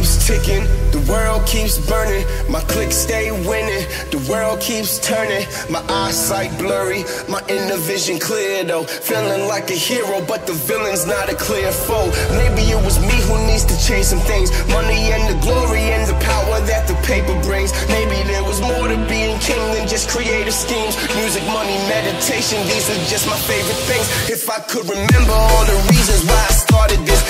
keeps ticking, the world keeps burning. My click stay winning, the world keeps turning. My eyesight blurry, my inner vision clear though. Feeling like a hero, but the villain's not a clear foe. Maybe it was me who needs to change some things. Money and the glory and the power that the paper brings. Maybe there was more to being king than just creative schemes. Music, money, meditation, these are just my favorite things. If I could remember all the reasons why I started this,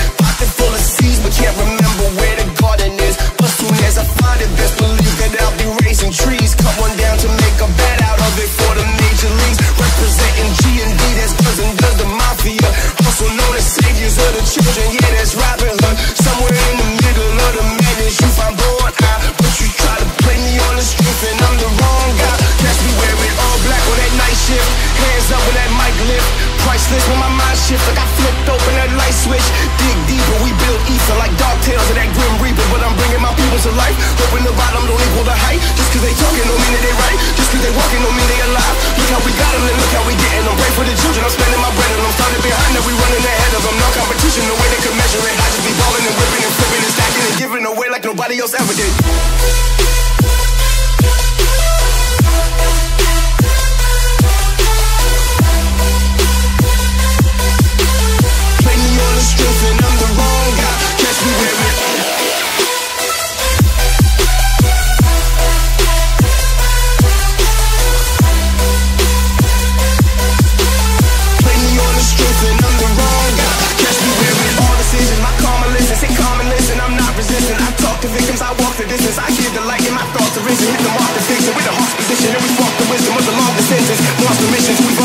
pocket full of seeds, but can't remember where the garden is. But soon as I find it, best believe that I'll be raising trees. Cut one down to make a bed out of it for the major leagues. Representing G and D, that's cousin does the mafia. Also known as saviors of the children, yeah, that's Robin Hood. Somewhere in the middle of the madness, you find born out. But you try to play me on the strength, and I'm the wrong guy. Catch me wearing all black on that night shift. Hands up when that mic lift. Priceless when my mind shift, like I flipped open that light switch. Dig deeper, ether like dark tales of that grim reaper. But I'm bringing my people to life. Hoping the bottom don't equal the height. Just cause they talking don't mean that they right. Just cause they walking don't mean they alive. Look how we got them, and look how we getting them. Pray for the children, I'm spending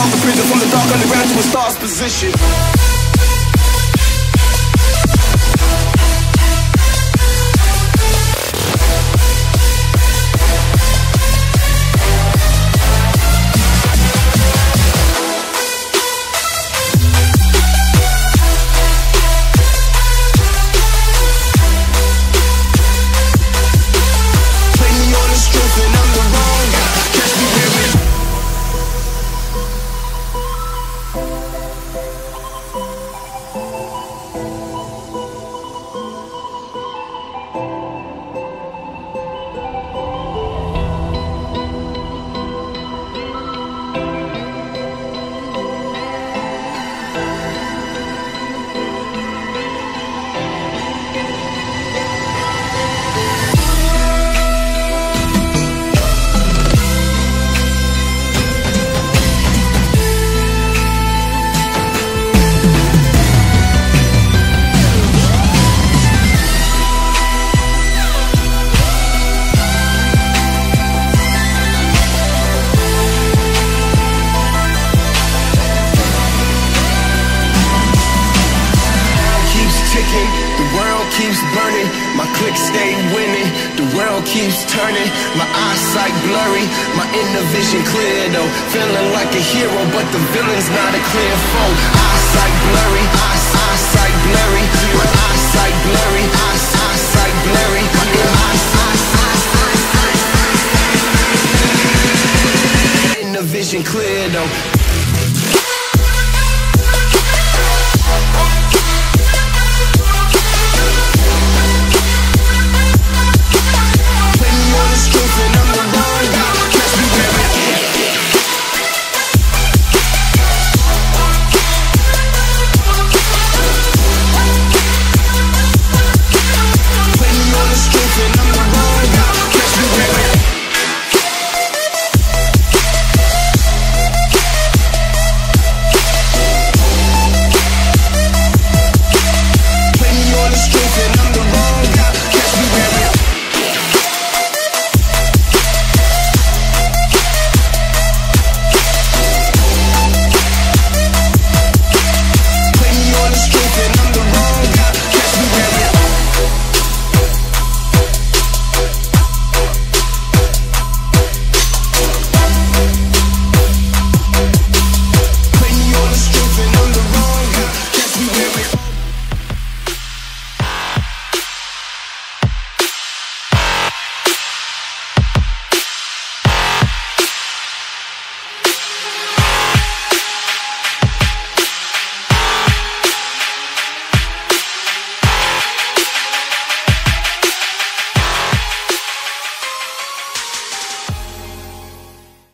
we the prison from the dark underground to a star's position. keeps burning, my click stay winning. The world keeps turning, my eyesight blurry, my inner vision clear though. Feeling like a hero, but the villain's not a clear foe. Eyesight blurry, eyes, eyesight blurry, my eyesight blurry, eyes, eyesight blurry, my inner eyes, eyes, eyes, eyes, eyes, eyes, eyes,